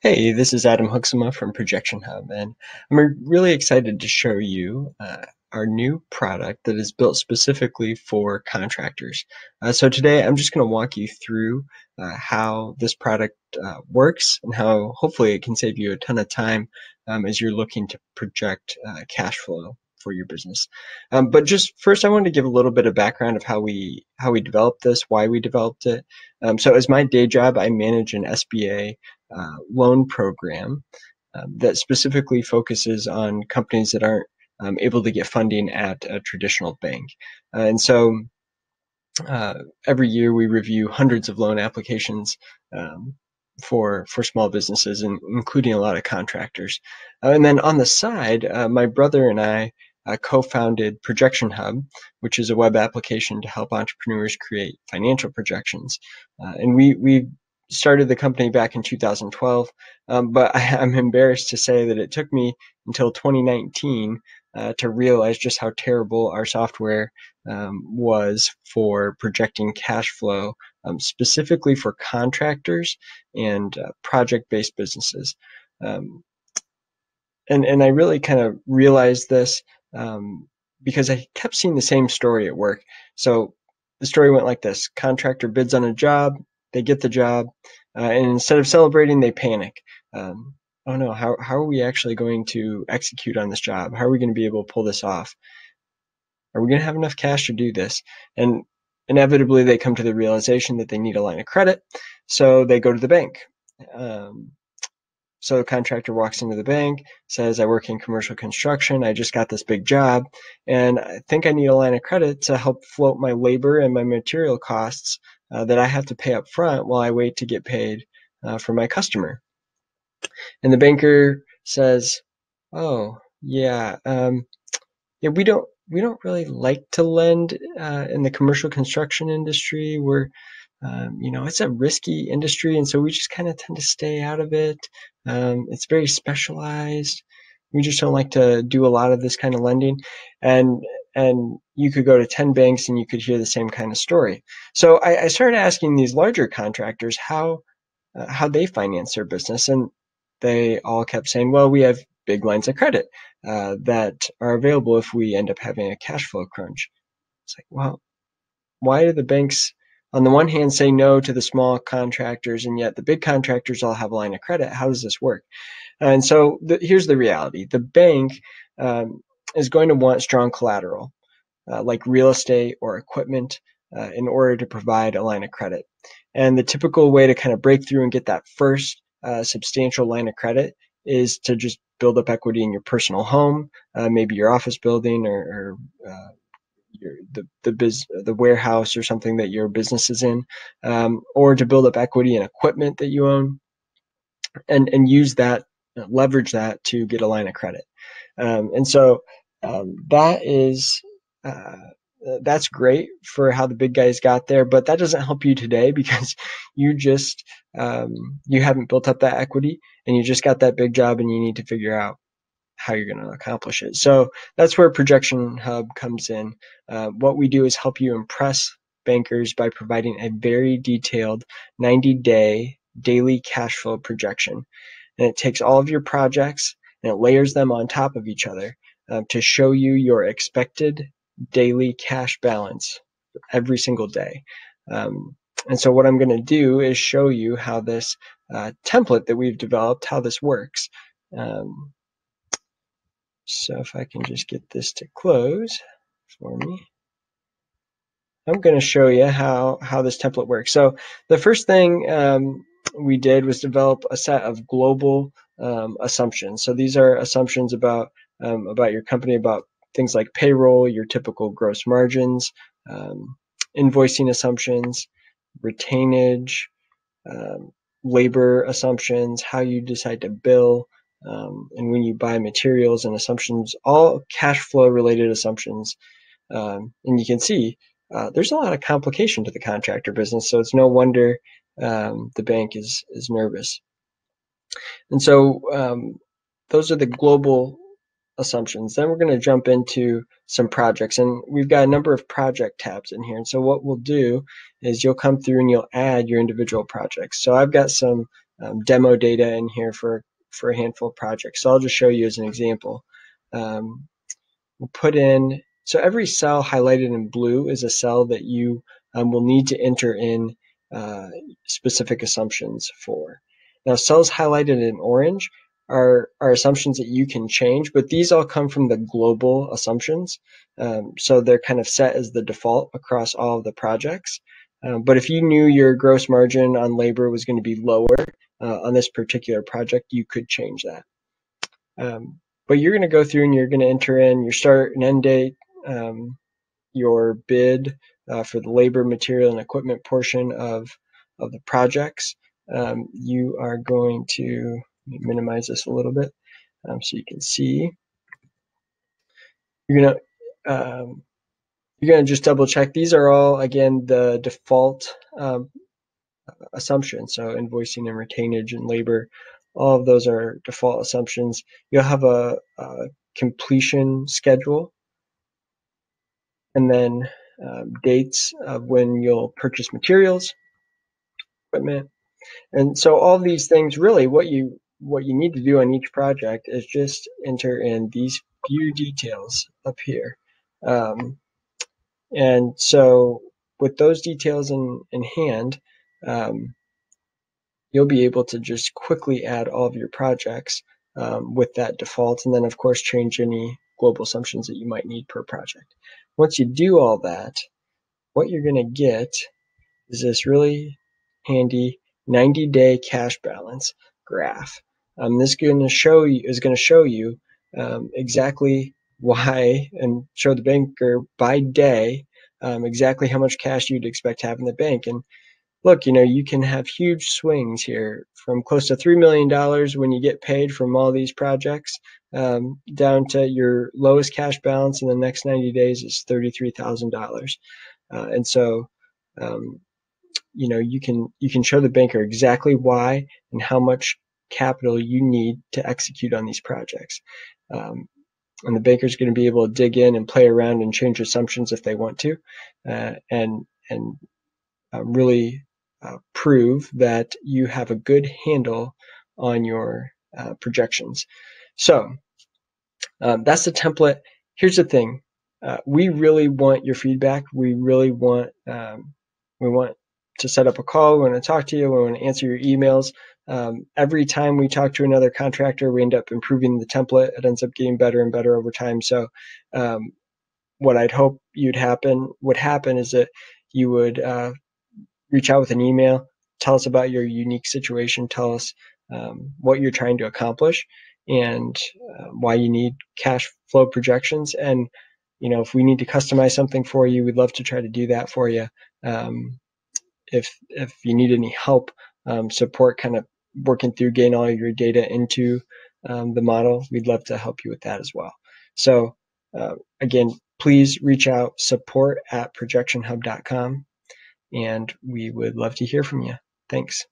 Hey, this is Adam Hoeksema from Projection Hub, and I'm really excited to show you uh, our new product that is built specifically for contractors. Uh, so today I'm just going to walk you through uh, how this product uh, works and how hopefully it can save you a ton of time um, as you're looking to project uh, cash flow for your business. Um, but just first, I wanted to give a little bit of background of how we how we developed this, why we developed it. Um, so as my day job, I manage an SBA uh, loan program um, that specifically focuses on companies that aren't um, able to get funding at a traditional bank. Uh, and so uh, every year we review hundreds of loan applications um, for for small businesses, and including a lot of contractors. Uh, and then on the side, uh, my brother and I uh, co-founded Projection Hub, which is a web application to help entrepreneurs create financial projections. Uh, and we we started the company back in 2012, um, but I, am embarrassed to say that it took me until 2019 uh, to realize just how terrible our software um, was for projecting cash flow, um, specifically for contractors and uh, project-based businesses. Um, and and I really kind of realized this um, because I kept seeing the same story at work. So the story went like this: contractor bids on a job, they get the job, uh, and instead of celebrating, they panic. Um, oh no, how, how are we actually going to execute on this job? How are we going to be able to pull this off? Are we going to have enough cash to do this? And inevitably, they come to the realization that they need a line of credit, so they go to the bank. Um, so a contractor walks into the bank, says, I work in commercial construction. I just got this big job, and I think I need a line of credit to help float my labor and my material costs that I have to pay up front while I wait to get paid uh, from my customer. And the banker says, "Oh, yeah, um, yeah, we don't we don't really like to lend uh, in the commercial construction industry. We're um, you know, it's a risky industry, and so we just kind of tend to stay out of it. Um, it's very specialized. We just don't like to do a lot of this kind of lending. And and you could go to 10 banks and you could hear the same kind of story. So I, I started asking these larger contractors how uh, how they finance their business, and they all kept saying, "Well, we have big lines of credit uh, that are available if we end up having a cash flow crunch." It's like, well, why do the banks, on the one hand, say no to the small contractors, and yet the big contractors all have a line of credit? How does this work? And so the, here's the reality: the bank um, is going to want strong collateral, uh, like real estate or equipment, uh, in order to provide a line of credit. And the typical way to kind of break through and get that first uh, substantial line of credit is to just build up equity in your personal home, uh, maybe your office building or, or uh, your, the the biz the warehouse or something that your business is in, um, or to build up equity in equipment that you own, and and use that leverage that to get a line of credit. Um, and so um, that is uh, that's great for how the big guys got there, but that doesn't help you today because you just um, you haven't built up that equity and you just got that big job and you need to figure out how you're going to accomplish it. So that's where Projection Hub comes in. Uh, what we do is help you impress bankers by providing a very detailed 90 day daily cash flow projection. And it takes all of your projects and it layers them on top of each other um, to show you your expected daily cash balance every single day. Um, and so what I'm going to do is show you how this uh, template that we've developed, how this works. Um, so if I can just get this to close for me. I'm going to show you how, how this template works. So the first thing um, we did was develop a set of global um, assumptions. So these are assumptions about um, about your company, about things like payroll, your typical gross margins, um, invoicing assumptions, retainage, um, labor assumptions, how you decide to bill, um, and when you buy materials and assumptions, all cash flow related assumptions. Um, and you can see uh, there's a lot of complication to the contractor business, so it's no wonder the bank is is nervous. And so um, those are the global assumptions. Then we're going to jump into some projects and we've got a number of project tabs in here. And so what we'll do is you'll come through and you'll add your individual projects. So I've got some um, demo data in here for, for a handful of projects. So I'll just show you as an example. Um, we'll put in, so every cell highlighted in blue is a cell that you um, will need to enter in uh, specific assumptions for. Now cells highlighted in orange are, are assumptions that you can change, but these all come from the global assumptions. Um, so they're kind of set as the default across all of the projects. Um, but if you knew your gross margin on labor was going to be lower uh, on this particular project, you could change that. Um, but you're going to go through and you're going to enter in your start and end date, um, your bid uh, for the labor, material, and equipment portion of, of the projects. Um, you are going to minimize this a little bit um, so you can see. You're gonna um, you're gonna just double check. These are all again the default um, assumptions. So invoicing and retainage and labor, all of those are default assumptions. You'll have a, a completion schedule, and then um, dates of when you'll purchase materials, equipment, and so all these things really what you what you need to do on each project is just enter in these few details up here. Um, and so with those details in, in hand, um, you'll be able to just quickly add all of your projects um, with that default and then of course change any global assumptions that you might need per project. Once you do all that, what you're going to get is this really handy 90 day cash balance graph. Um, this going to show you is going to show you um, exactly why and show the banker by day um, exactly how much cash you'd expect to have in the bank. And look, you know, you can have huge swings here from close to $3 million when you get paid from all these projects um, down to your lowest cash balance in the next 90 days is $33,000. Uh, and so, um, you know, you can you can show the banker exactly why and how much capital you need to execute on these projects. Um, and the banker's going to be able to dig in and play around and change assumptions if they want to, uh, and and uh, really uh, prove that you have a good handle on your uh, projections. So um, that's the template. Here's the thing: uh, we really want your feedback. We really want um, we want to set up a call. We want to talk to you. We want to answer your emails. Um, every time we talk to another contractor, we end up improving the template. It ends up getting better and better over time. So, um, what I'd hope you'd happen would happen is that you would uh, reach out with an email, tell us about your unique situation, tell us um, what you're trying to accomplish, and uh, why you need cash flow projections. And you know, if we need to customize something for you, we'd love to try to do that for you. Um, if if you need any help um, support kind of working through getting all your data into um, the model we'd love to help you with that as well. So uh, again please reach out support at projectionhub.com and we would love to hear from you. Thanks